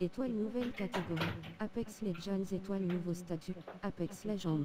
Étoile nouvelle catégorie. Apex Legends étoile nouveau statut. Apex Legends.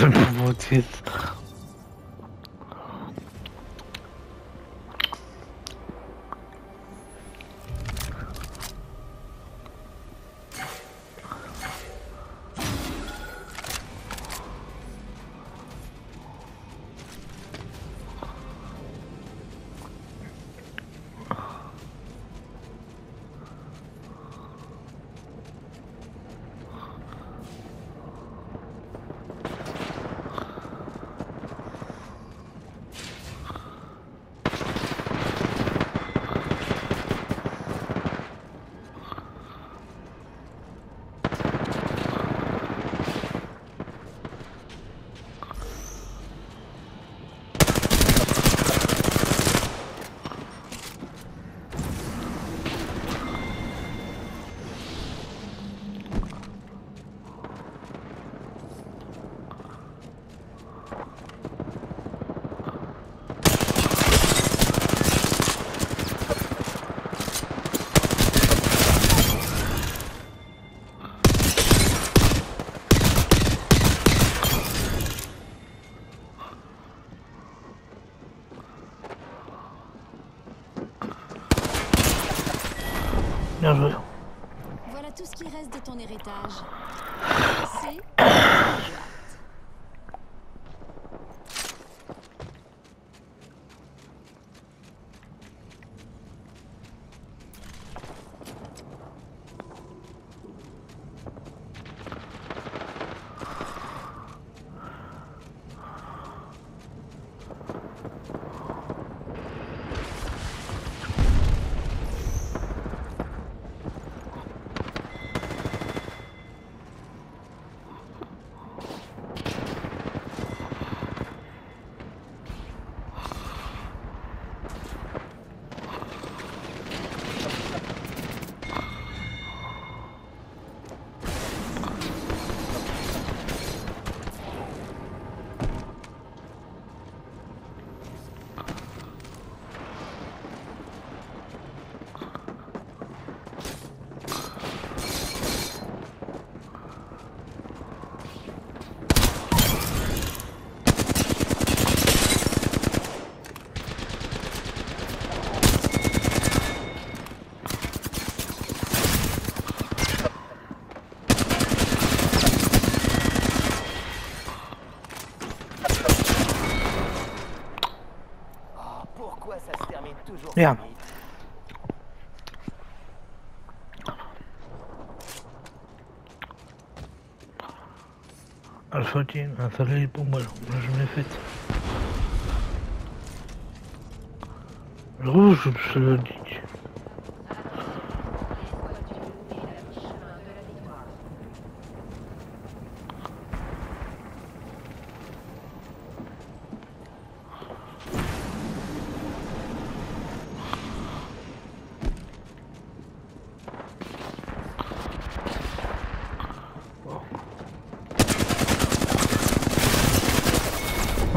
我气死。étage. Merde. Alpha Team, installez les bombes. Moi, je me l'ai faite. Rouge, je le dis.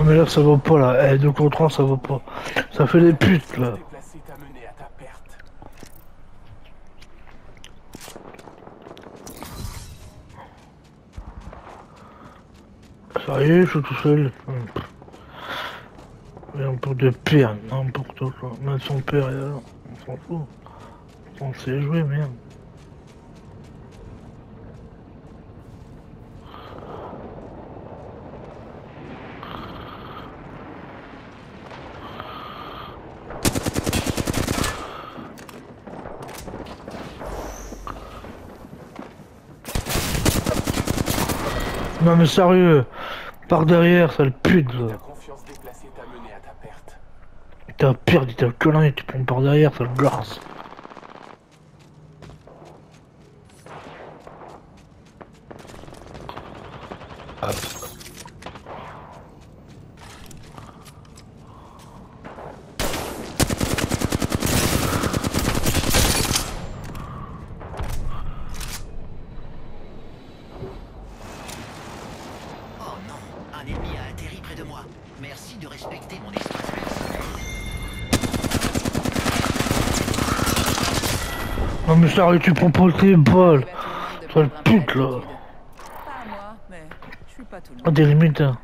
Non mais là ça va pas là, eh, 2 contre 1 ça va pas. Ça fait des putes là. Sérieux, je suis tout seul. Hum. Mais on peut de pire, n'importe quoi. Même son père on s'en fout. On sait jouer, merde. Non mais sérieux, par derrière, sale pute là. Ta confiance déplacée t'a mené à ta perte. T'es un pire, t'es un connerie, tu prends par derrière, sale garce. Oh Sérieux, tu prends pas tes balles. Tu Sale pute là. Le des limites hein.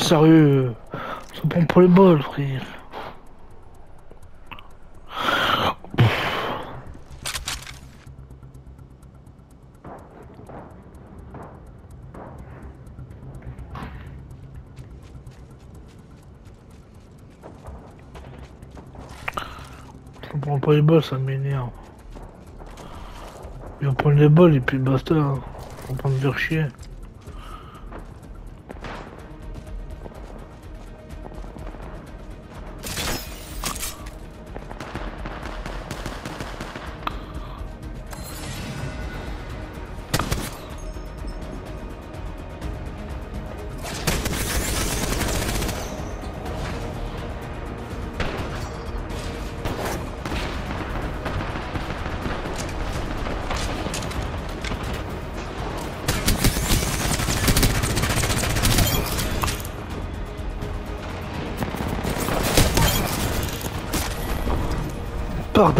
Sérieux, ça prend pour les balles frère. Ça prend pas les balles, ça m'énerve. Il va prendre les balles et puis basta. On pas me faire chier.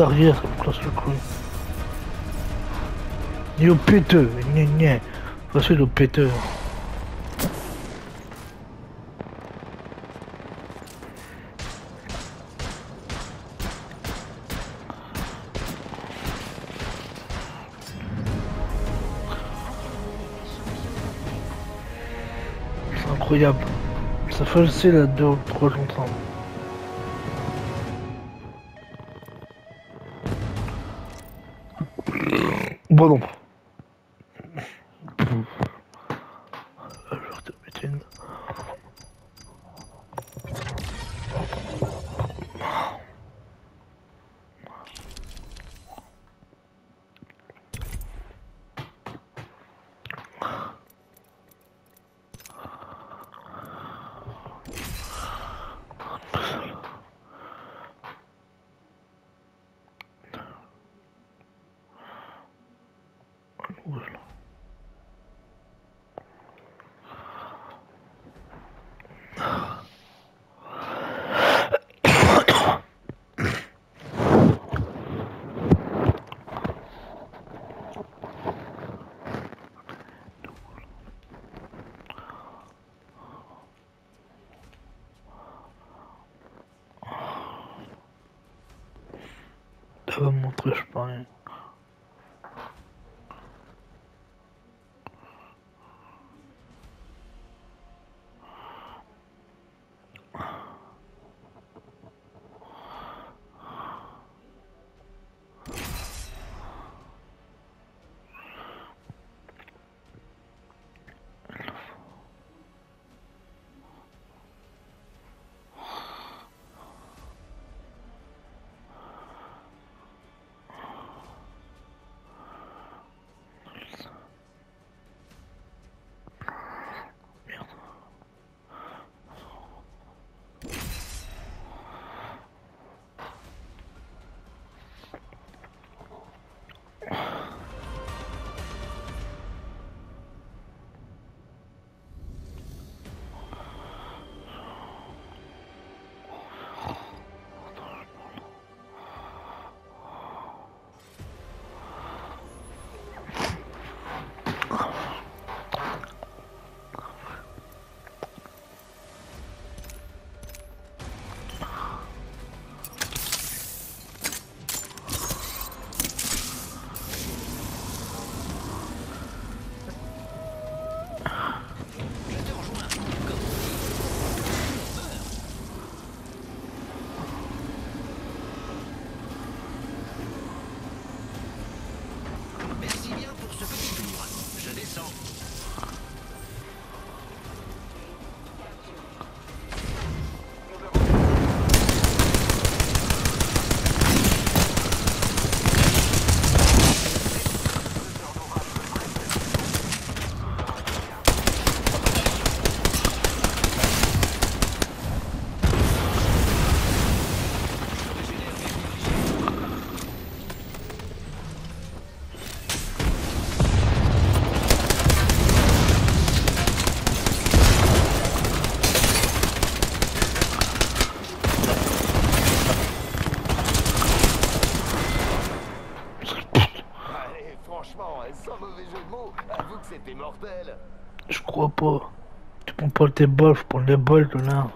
d'arrière, ça me le cul. Il au péteux, gna gna. Facile le péteur. incroyable. Ça fait aussi là deux ou longtemps. nombre. Toujours. Ça va montrer je pense. porte bărf, pun de bărful, na.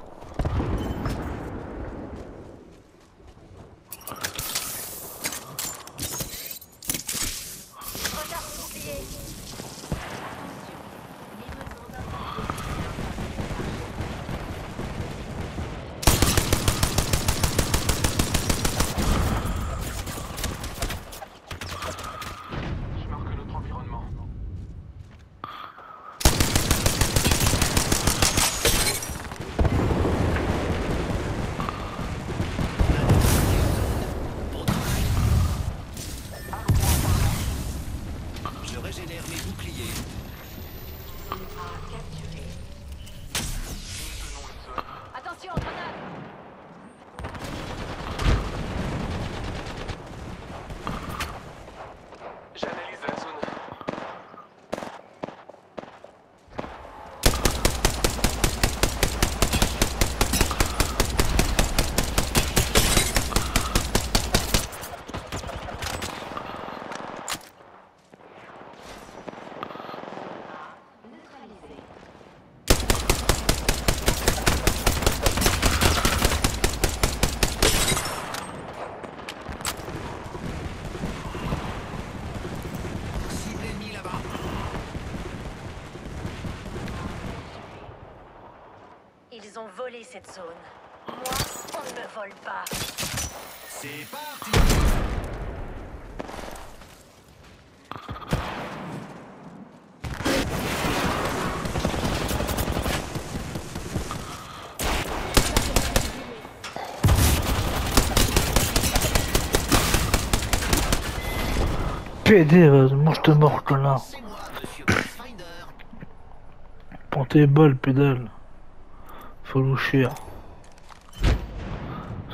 Incroyable. cette zone. Moi, on ne me vole pas. C'est parti PD, vas-y, mange te mort, connard. C'est moi, monsieur Pathfinder. Prends tes balles, pédale. Faut loucher.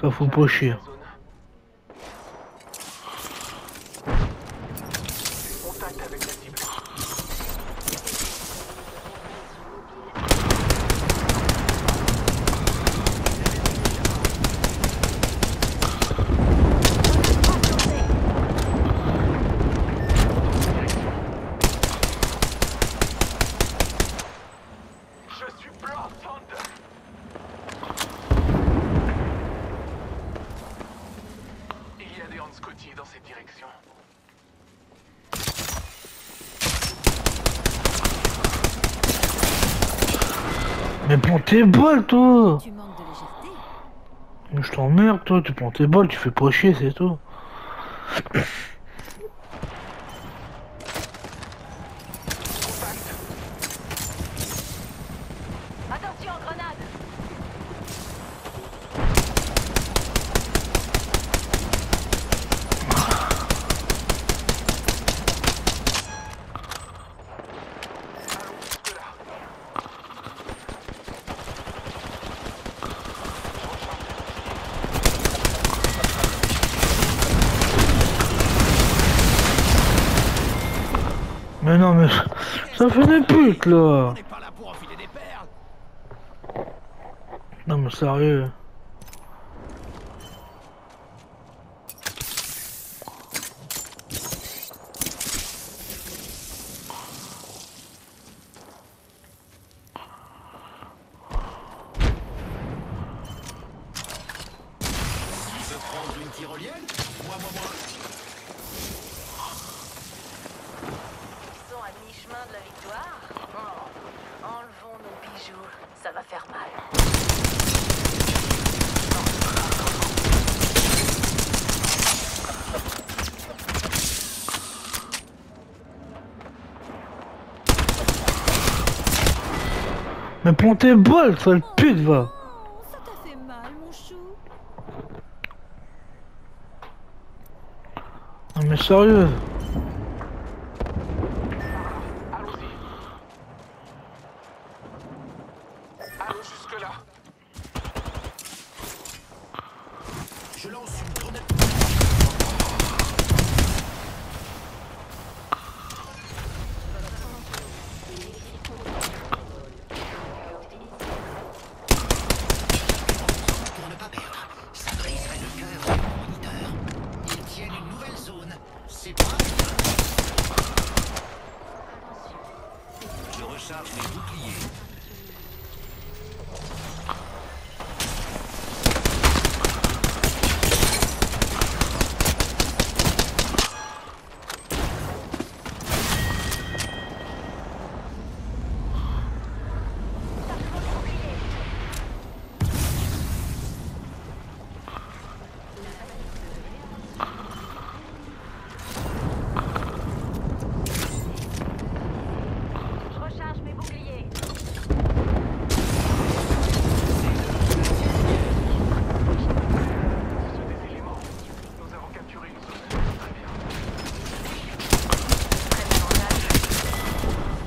Ça faut pas chier. Contact avec la cible. Je suis blanc, Thunder. Il y a des Hans Scotty dans cette direction. Mais prends tes balles, toi Tu manques de légèreté. Je t'emmerde, toi, tu prends tes balles, tu fais pas chier, c'est tout. Attention, grenade Allons jusque-là. Mais non, mais ça fait des putes, là On n'est pas là pour enfiler des perles Non, mais sérieux. Se prendre une tyrolienne? Moi, moi, moi. Ils sont à mi-chemin de la victoire. Ça va faire mal. Mais prends tes balles, sale pute, va ça t'a fait mal, mon chou. Non, mais sérieux.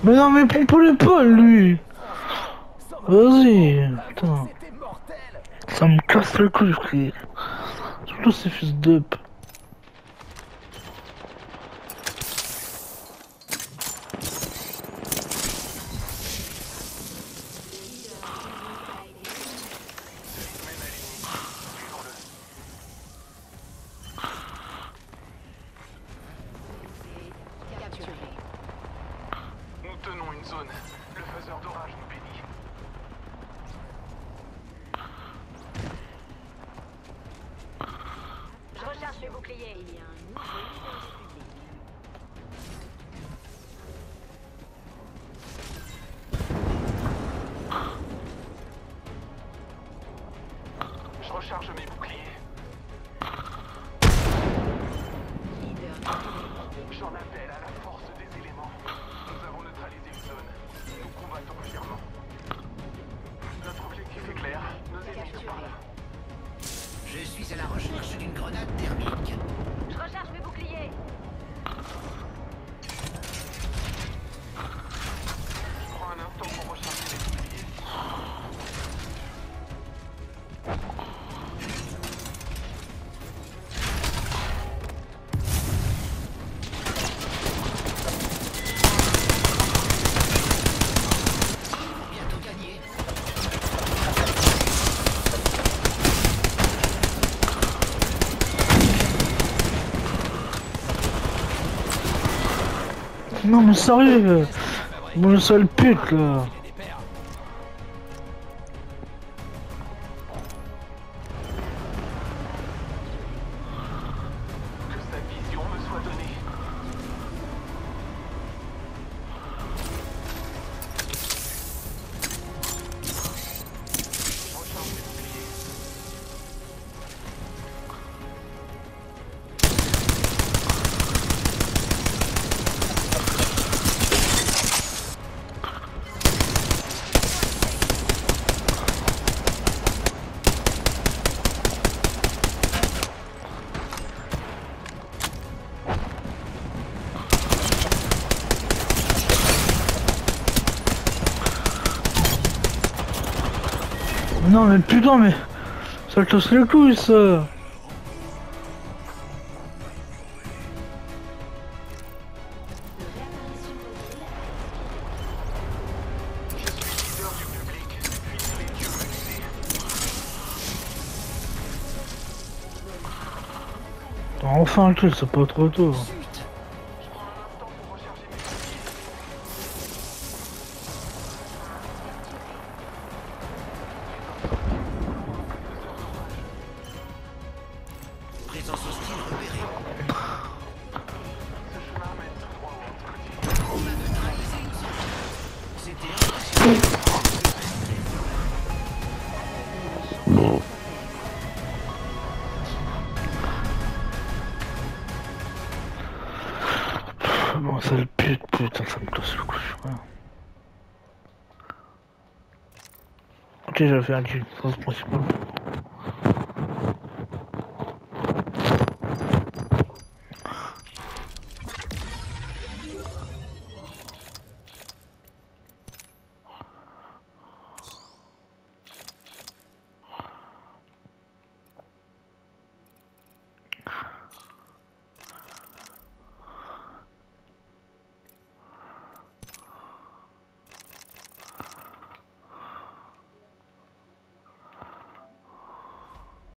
Mais non, mais prends pas les balles, lui Vas-y, putain. Ça me casse le cul, frère. Surtout ces fils d'up. charge, mais Non mais sérieux euh, Mon seul pute là. Non mais putain mais... Ça le casse le couille ça Enfin le truc c'est pas trop tôt. Hein. putain, ça me casse le couche. Ok, je vais faire un principal.